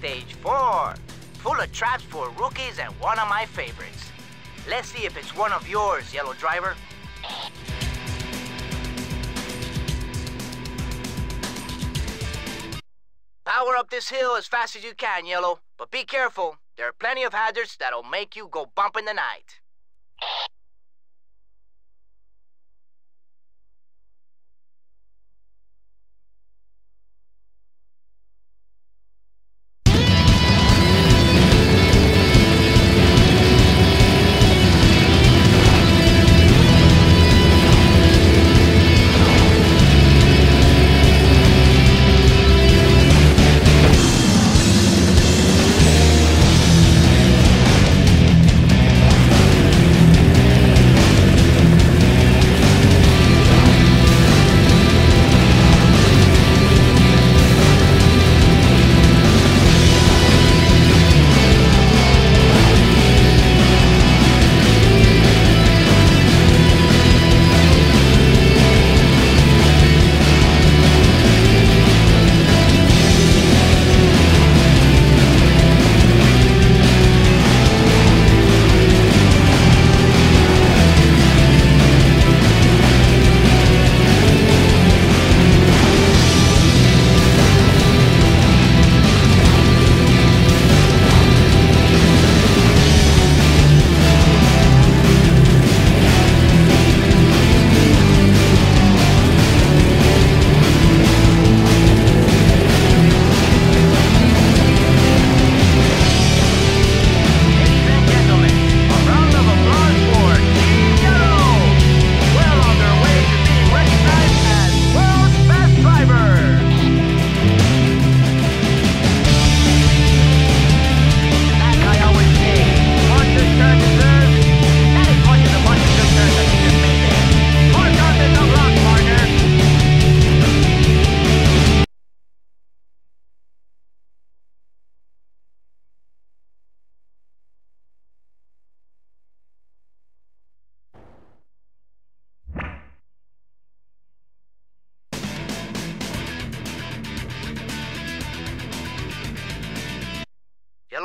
stage four, full of traps for rookies and one of my favorites. Let's see if it's one of yours, Yellow Driver. Power up this hill as fast as you can, Yellow. But be careful. There are plenty of hazards that'll make you go bump in the night.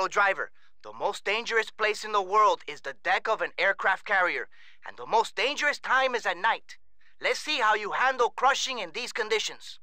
Driver, the most dangerous place in the world is the deck of an aircraft carrier, and the most dangerous time is at night. Let's see how you handle crushing in these conditions.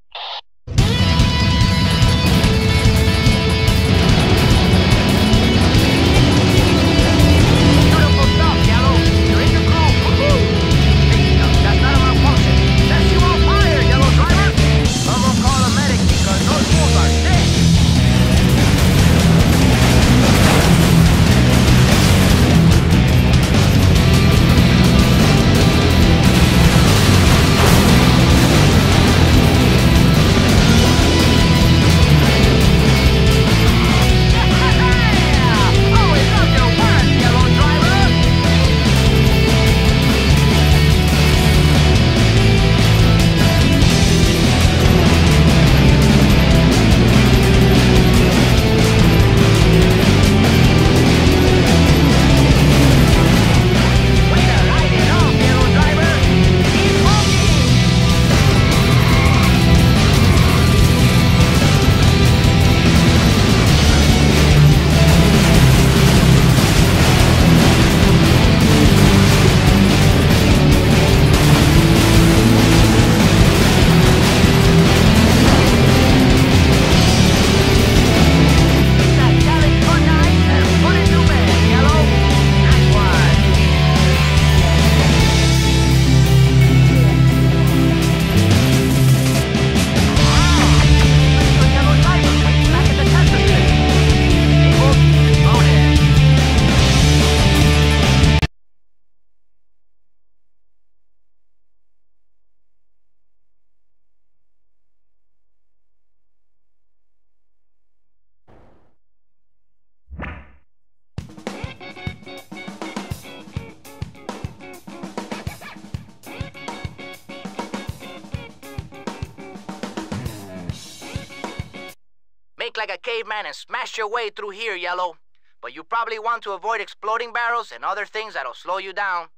Like a caveman and smash your way through here, Yellow. But you probably want to avoid exploding barrels and other things that'll slow you down.